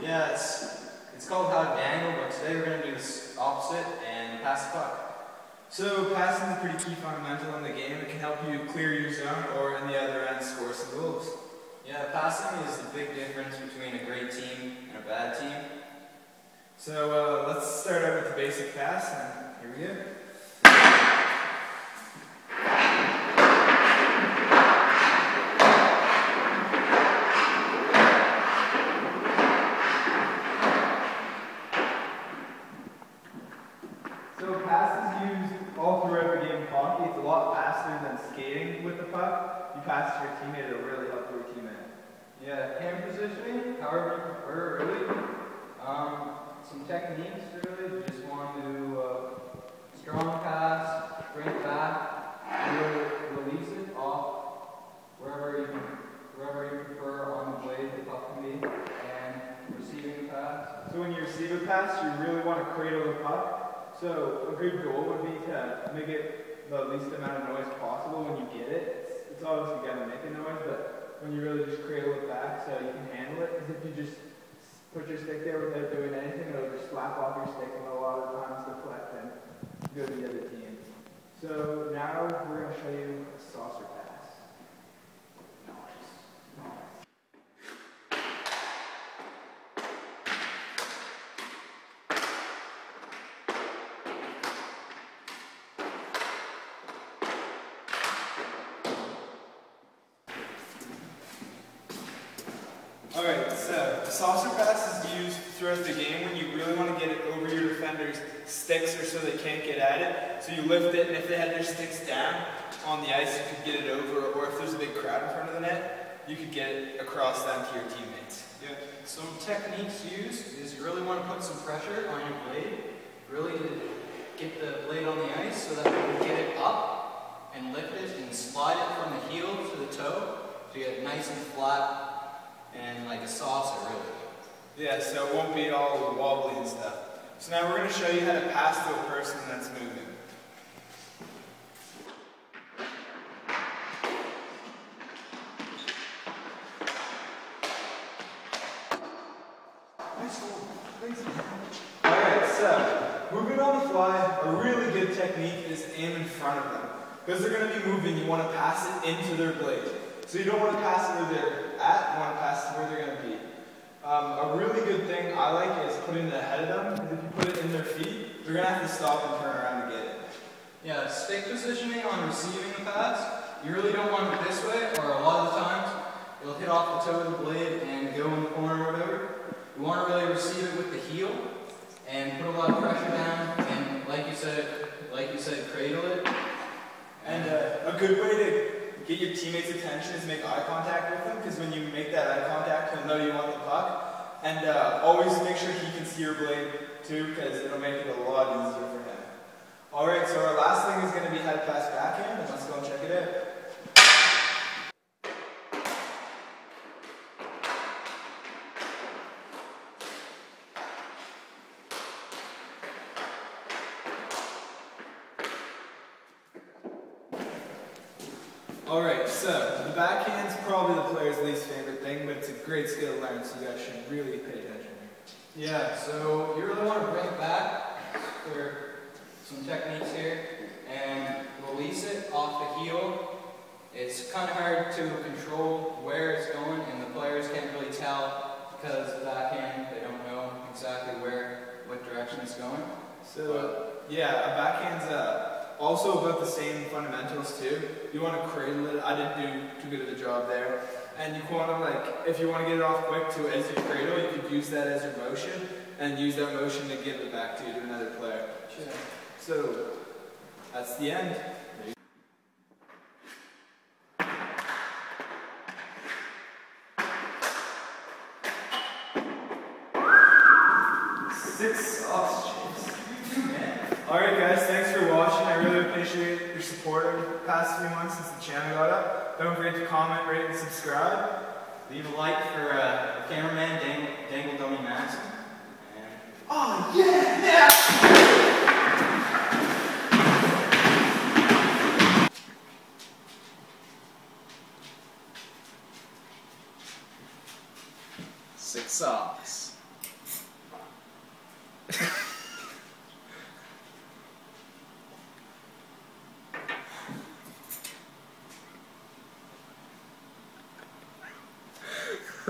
Yeah, it's it's called how to dangle, but today we're going to do the opposite and pass the puck. So passing is a pretty key fundamental in the game. It can help you clear your zone or in the other end score some goals. Yeah, passing is the big difference between a great team and a bad team. So uh, let's start out with the basic pass and here we go. So pass is used all throughout the game of hockey. It's a lot faster than skating with the to your teammate, it'll really help your teammate. Yeah, hand positioning, however you prefer, really. Um, some techniques, really. You just want to do a strong pass, bring it back, release it off wherever you wherever you prefer on the blade the puck can be, and receiving the pass. So when you receive a pass, you really want to cradle the puck. So a good goal would be to make it the least amount of noise possible when you get it. It's, obviously going to make a noise, but when you really just cradle it back so you can handle it, because if you just put your stick there without doing anything, it'll just slap off your stick and a lot of times deflect and go to the other team. So now we're going to show you a saucer pass. Nice. Nice. Alright, so the saucer pass is used throughout the game when you really want to get it over your defender's sticks or so they can't get at it. So you lift it, and if they had their sticks down on the ice, you could get it over, or if there's a big crowd in front of the net, you could get it across them to your teammates. Yeah. Some techniques used is you really want to put some pressure on your blade, really to get the blade on the ice so that you can get it up and lift it and slide it from the heel to the toe to get it nice and flat and like a saucer, really. Yeah, so it won't be all wobbly and stuff. So now we're going to show you how to pass to a person that's moving. Alright, so moving on the fly, a really good technique is aim in front of them. Because they're going to be moving, you want to pass it into their blade. So you don't want to pass it where they're at, you want to pass it where they're going to be. Um, a really good thing I like is putting it ahead of them, because if you put it in their feet, they're going to stop and turn around to get it. Yeah, stick positioning on receiving the pass, you really don't want it this way, or a lot of the times it'll hit off the toe of the blade and go in the corner or whatever. You want to really receive it with the heel and put a lot of pressure down, and like you said, like you said, cradle it. And uh, a good way to get your teammates' attention is make eye contact with them, because when you make that eye contact, he'll know you want the puck. And uh, always make sure he can see your blade too, because it'll make it a lot easier for him. Alright, so our last thing is going to be head pass backhand, and let's go and check it out. Alright, so the backhand's probably the player's least favorite thing, but it's a great skill to learn, so you guys should really pay attention. Yeah, so you really want to bring it back for some techniques here and release it off the heel. It's kind of hard to control where it's going and the players can't really tell because the backhand, they don't know exactly where, what direction it's going. So, yeah, a backhand's uh, also about the same fundamentals too. You want to cradle it. I didn't do too good of a job there. And you want to like, if you want to get it off quick to as your cradle, you could use that as your motion and use that motion to give it back to you to another player. Sure. So, that's the end. Six sauce chips. Alright guys, thanks for watching. I really appreciate your support over the past few months since the channel got up. Don't forget to comment, rate, and subscribe. Leave a like for uh, cameraman, Dangle, Dangle Dummy Madison. And Oh yeah! Yeah! Six sauce.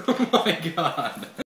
oh my god.